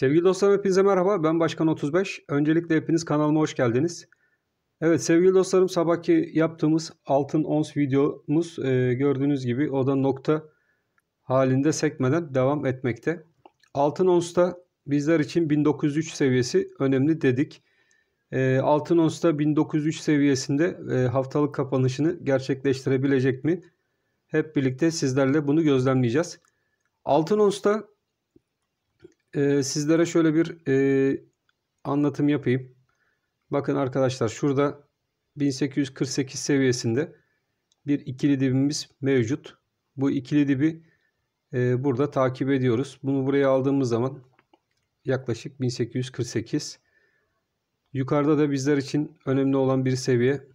Sevgili dostlarım hepinize merhaba. Ben Başkan 35. Öncelikle hepiniz kanalıma hoş geldiniz. Evet sevgili dostlarım sabahki yaptığımız altın ons videomuz e, gördüğünüz gibi o da nokta halinde sekmeden devam etmekte. Altın onsta bizler için 1903 seviyesi önemli dedik. E, altın onsta 1903 seviyesinde e, haftalık kapanışını gerçekleştirebilecek mi? Hep birlikte sizlerle bunu gözlemleyeceğiz. Altın onsta e, sizlere şöyle bir e, anlatım yapayım. Bakın arkadaşlar şurada 1848 seviyesinde bir ikili dibimiz mevcut. Bu ikili dibi e, burada takip ediyoruz. Bunu buraya aldığımız zaman yaklaşık 1848. Yukarıda da bizler için önemli olan bir seviye.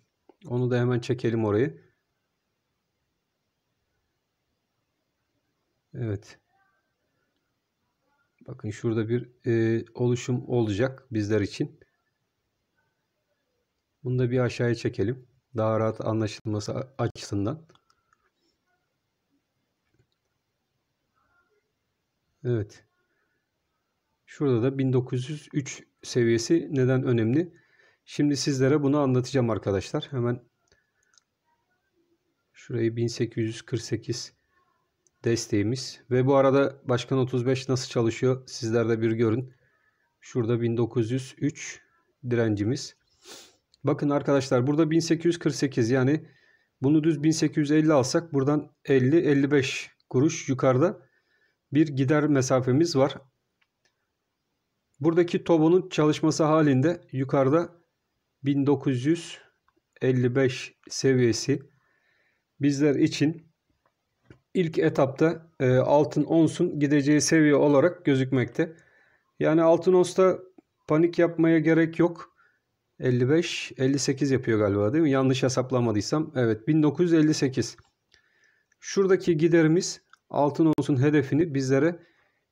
Onu da hemen çekelim orayı. Evet. Bakın şurada bir e, oluşum olacak bizler için. Bunu da bir aşağıya çekelim. Daha rahat anlaşılması açısından. Evet. Şurada da 1903 seviyesi neden önemli? Şimdi sizlere bunu anlatacağım arkadaşlar. Hemen şurayı 1848 desteğimiz. Ve bu arada Başkan 35 nasıl çalışıyor sizler de bir görün. Şurada 1903 direncimiz. Bakın arkadaşlar burada 1848 yani bunu düz 1850 alsak buradan 50-55 kuruş yukarıda bir gider mesafemiz var. Buradaki tobonun çalışması halinde yukarıda 1955 seviyesi bizler için ilk etapta e, altın onsun gideceği seviye olarak gözükmekte. Yani altın onsta panik yapmaya gerek yok. 55, 58 yapıyor galiba değil mi? Yanlış hesaplamadıysam. Evet 1958. Şuradaki giderimiz altın onsun hedefini bizlere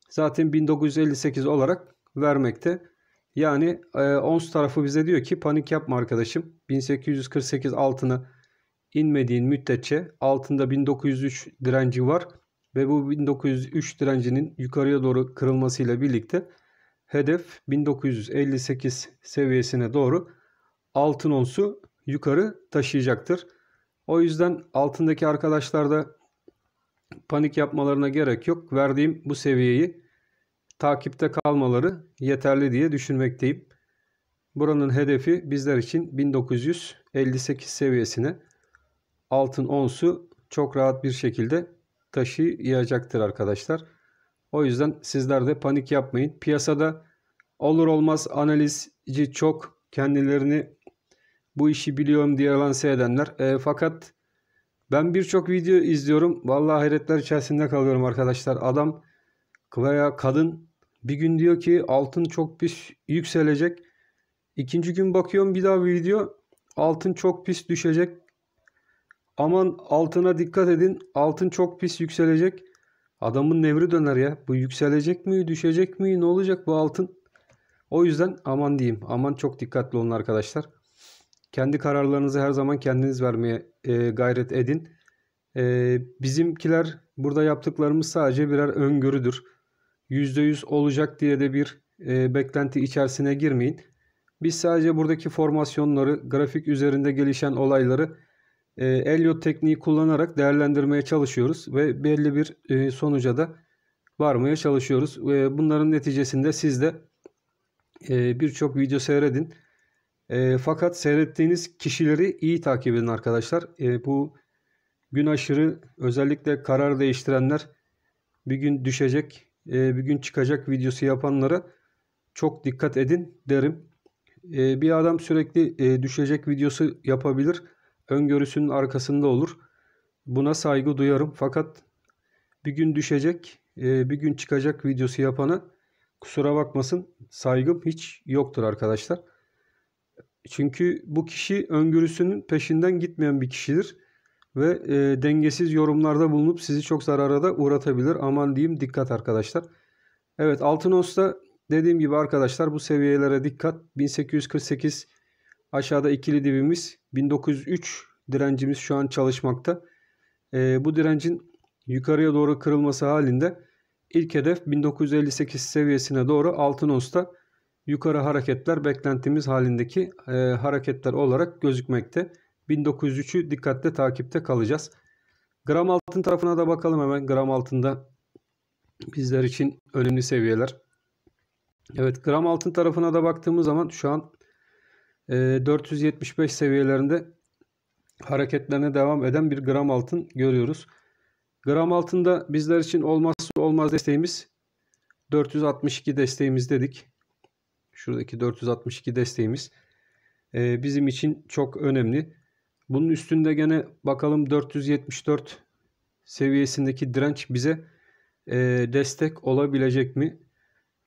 zaten 1958 olarak vermekte. Yani e, ons tarafı bize diyor ki panik yapma arkadaşım. 1848 altını inmediğin müddetçe altında 1903 direnci var ve bu 1903 direncinin yukarıya doğru kırılmasıyla birlikte hedef 1958 seviyesine doğru altın onsu yukarı taşıyacaktır. O yüzden altındaki arkadaşlar da panik yapmalarına gerek yok. Verdiğim bu seviyeyi takipte kalmaları yeterli diye düşünmekteyim. Buranın hedefi bizler için 1958 seviyesine altın onsu çok rahat bir şekilde taşıyacaktır arkadaşlar. O yüzden sizler de panik yapmayın. Piyasada olur olmaz analizci çok kendilerini bu işi biliyorum diye lanse edenler. E, fakat ben birçok video izliyorum. Vallahi hayretler içerisinde kalıyorum arkadaşlar. Adam veya kadın bir gün diyor ki altın çok pis yükselecek. İkinci gün bakıyorum bir daha video altın çok pis düşecek. Aman altına dikkat edin. Altın çok pis yükselecek. Adamın nevri döner ya. Bu yükselecek mi, düşecek mi, ne olacak bu altın? O yüzden aman diyeyim. Aman çok dikkatli olun arkadaşlar. Kendi kararlarınızı her zaman kendiniz vermeye e, gayret edin. E, bizimkiler burada yaptıklarımız sadece birer öngörüdür. %100 olacak diye de bir e, beklenti içerisine girmeyin. Biz sadece buradaki formasyonları, grafik üzerinde gelişen olayları e, Elliot tekniği kullanarak değerlendirmeye çalışıyoruz ve belli bir e, sonuca da varmaya çalışıyoruz. Ve bunların neticesinde siz de e, birçok video seyredin. E, fakat seyrettiğiniz kişileri iyi takip edin arkadaşlar. E, bu gün aşırı özellikle karar değiştirenler bir gün düşecek, e, bir gün çıkacak videosu yapanlara çok dikkat edin derim. E, bir adam sürekli e, düşecek videosu yapabilir öngörüsünün arkasında olur. Buna saygı duyarım. Fakat bir gün düşecek, e, bir gün çıkacak videosu yapana kusura bakmasın saygım hiç yoktur arkadaşlar. Çünkü bu kişi öngörüsünün peşinden gitmeyen bir kişidir. Ve e, dengesiz yorumlarda bulunup sizi çok zarara da uğratabilir. Aman diyeyim dikkat arkadaşlar. Evet Altın Os'ta dediğim gibi arkadaşlar bu seviyelere dikkat. 1848 Aşağıda ikili dibimiz 1903 direncimiz şu an çalışmakta. E, bu direncin yukarıya doğru kırılması halinde ilk hedef 1958 seviyesine doğru altın onsta yukarı hareketler beklentimiz halindeki e, hareketler olarak gözükmekte. 1903'ü dikkatle takipte kalacağız. Gram altın tarafına da bakalım hemen. Gram altında bizler için önemli seviyeler. Evet gram altın tarafına da baktığımız zaman şu an 475 seviyelerinde hareketlerine devam eden bir gram altın görüyoruz. Gram altında bizler için olmazsa olmaz desteğimiz 462 desteğimiz dedik. Şuradaki 462 desteğimiz e, bizim için çok önemli. Bunun üstünde gene bakalım 474 seviyesindeki direnç bize e, destek olabilecek mi?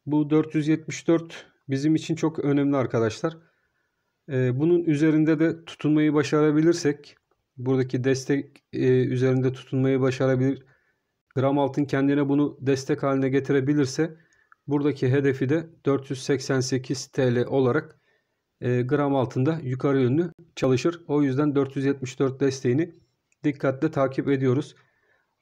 Bu 474 bizim için çok önemli arkadaşlar. E, bunun üzerinde de tutunmayı başarabilirsek buradaki destek e, üzerinde tutunmayı başarabilir. Gram altın kendine bunu destek haline getirebilirse buradaki hedefi de 488 TL olarak e, gram altında yukarı yönlü çalışır. O yüzden 474 desteğini dikkatle takip ediyoruz.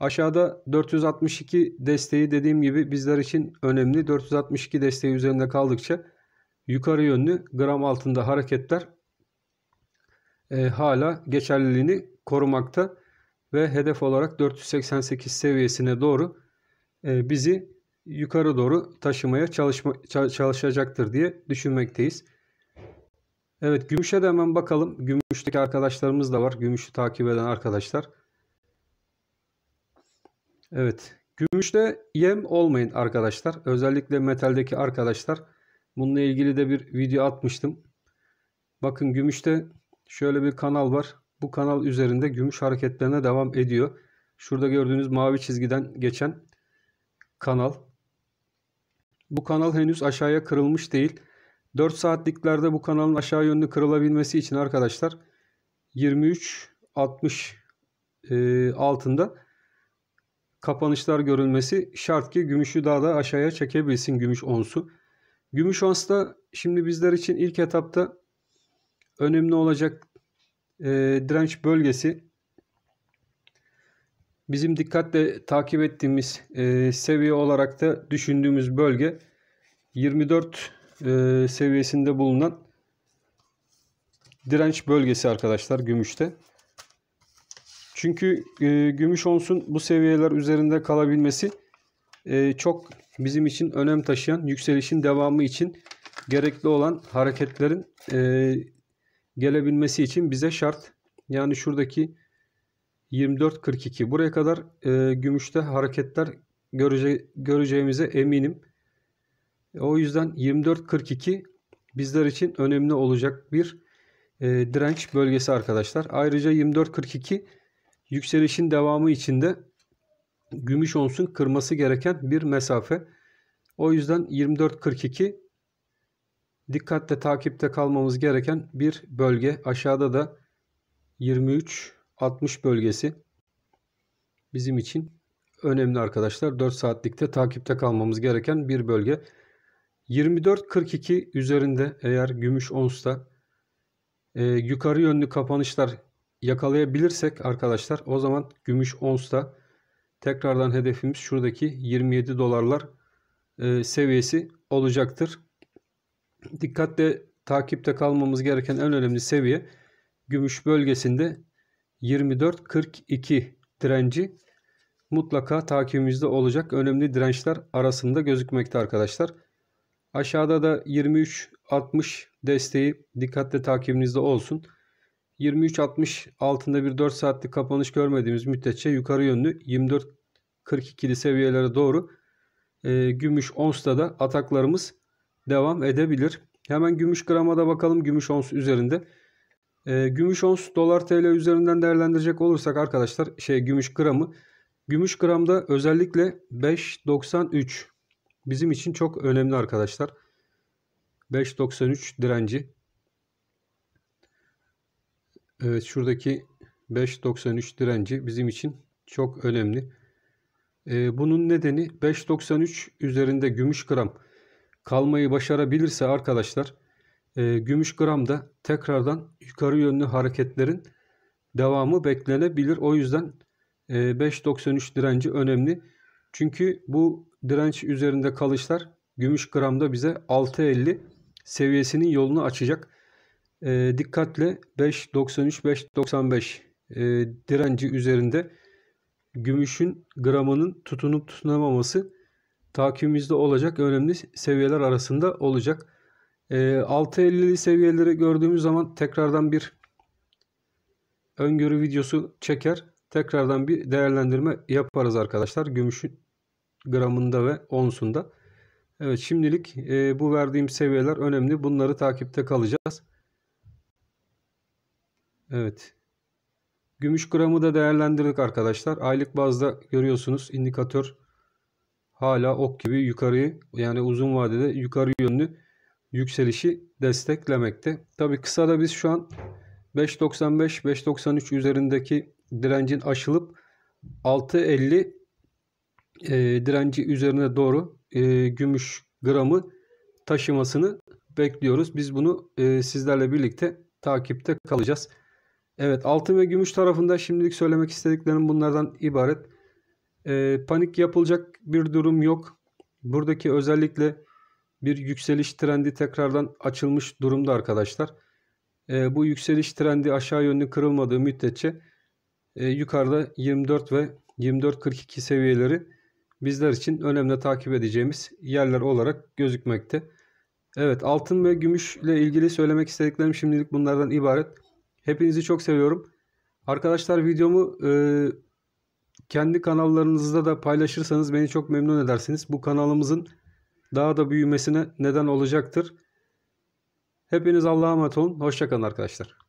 Aşağıda 462 desteği dediğim gibi bizler için önemli. 462 desteği üzerinde kaldıkça yukarı yönlü gram altında hareketler e, hala geçerliliğini korumakta ve hedef olarak 488 seviyesine doğru e, bizi yukarı doğru taşımaya çalışma, çalışacaktır diye düşünmekteyiz. Evet gümüşe de hemen bakalım. Gümüşteki arkadaşlarımız da var. Gümüşü takip eden arkadaşlar. Evet. Gümüşte yem olmayın arkadaşlar. Özellikle metaldeki arkadaşlar. Bununla ilgili de bir video atmıştım. Bakın gümüşte şöyle bir kanal var. Bu kanal üzerinde gümüş hareketlerine devam ediyor. Şurada gördüğünüz mavi çizgiden geçen kanal. Bu kanal henüz aşağıya kırılmış değil. 4 saatliklerde bu kanalın aşağı yönlü kırılabilmesi için arkadaşlar 23.60 e, altında kapanışlar görülmesi şart ki gümüşü daha da aşağıya çekebilsin gümüş onsu. Gümüş da şimdi bizler için ilk etapta önemli olacak e, direnç bölgesi bizim dikkatle takip ettiğimiz e, seviye olarak da düşündüğümüz bölge 24 e, seviyesinde bulunan direnç bölgesi arkadaşlar gümüşte. Çünkü e, gümüş onsun bu seviyeler üzerinde kalabilmesi e, çok bizim için önem taşıyan yükselişin devamı için gerekli olan hareketlerin e, gelebilmesi için bize şart. Yani şuradaki 24.42 buraya kadar e, gümüşte hareketler görece göreceğimize eminim. O yüzden 24.42 bizler için önemli olacak bir e, direnç bölgesi arkadaşlar. Ayrıca 24.42 yükselişin devamı içinde gümüş onsun kırması gereken bir mesafe. O yüzden 24.42 dikkatle takipte kalmamız gereken bir bölge. Aşağıda da 23.60 bölgesi bizim için önemli arkadaşlar. 4 saatlikte takipte kalmamız gereken bir bölge. 24.42 üzerinde eğer gümüş onsta e, yukarı yönlü kapanışlar yakalayabilirsek arkadaşlar o zaman gümüş onsta tekrardan hedefimiz şuradaki 27 dolarlar e, seviyesi olacaktır. Dikkatle takipte kalmamız gereken en önemli seviye gümüş bölgesinde 24.42 direnci mutlaka takibimizde olacak önemli dirençler arasında gözükmekte arkadaşlar. Aşağıda da 23.60 desteği dikkatle takibinizde olsun. 23.60 altında bir 4 saatlik kapanış görmediğimiz müddetçe yukarı yönlü 24.42'li seviyelere doğru e, gümüş onsta da ataklarımız devam edebilir. Hemen gümüş grama da bakalım gümüş ons üzerinde. E, gümüş ons dolar tl üzerinden değerlendirecek olursak arkadaşlar şey gümüş gramı. Gümüş gramda özellikle 5.93 bizim için çok önemli arkadaşlar. 5.93 direnci. Evet şuradaki 5.93 direnci bizim için çok önemli. Ee, bunun nedeni 5.93 üzerinde gümüş gram kalmayı başarabilirse arkadaşlar e, gümüş gramda tekrardan yukarı yönlü hareketlerin devamı beklenebilir. O yüzden e, 5.93 direnci önemli. Çünkü bu direnç üzerinde kalışlar gümüş gramda bize 6.50 seviyesinin yolunu açacak. E, dikkatle 5.93 5.95 e, direnci üzerinde gümüşün gramının tutunup tutunamaması takibimizde olacak önemli seviyeler arasında olacak. E, 6.50'li seviyeleri gördüğümüz zaman tekrardan bir öngörü videosu çeker. Tekrardan bir değerlendirme yaparız arkadaşlar. Gümüşün gramında ve onsunda. Evet şimdilik e, bu verdiğim seviyeler önemli. Bunları takipte kalacağız. Evet. Gümüş gramı da değerlendirdik arkadaşlar. Aylık bazda görüyorsunuz indikatör hala ok gibi yukarıyı yani uzun vadede yukarı yönlü yükselişi desteklemekte. Tabi kısa da biz şu an 5.95 5.93 üzerindeki direncin aşılıp 6.50 e, direnci üzerine doğru e, gümüş gramı taşımasını bekliyoruz. Biz bunu e, sizlerle birlikte takipte kalacağız. Evet altın ve gümüş tarafında şimdilik söylemek istediklerim bunlardan ibaret. E, panik yapılacak bir durum yok. Buradaki özellikle bir yükseliş trendi tekrardan açılmış durumda arkadaşlar. E, bu yükseliş trendi aşağı yönlü kırılmadığı müddetçe e, yukarıda 24 ve 24.42 seviyeleri bizler için önemli takip edeceğimiz yerler olarak gözükmekte. Evet altın ve gümüş ile ilgili söylemek istediklerim şimdilik bunlardan ibaret. Hepinizi çok seviyorum. Arkadaşlar videomu e, kendi kanallarınızda da paylaşırsanız beni çok memnun edersiniz. Bu kanalımızın daha da büyümesine neden olacaktır. Hepiniz Allah'a emanet olun. Hoşçakalın arkadaşlar.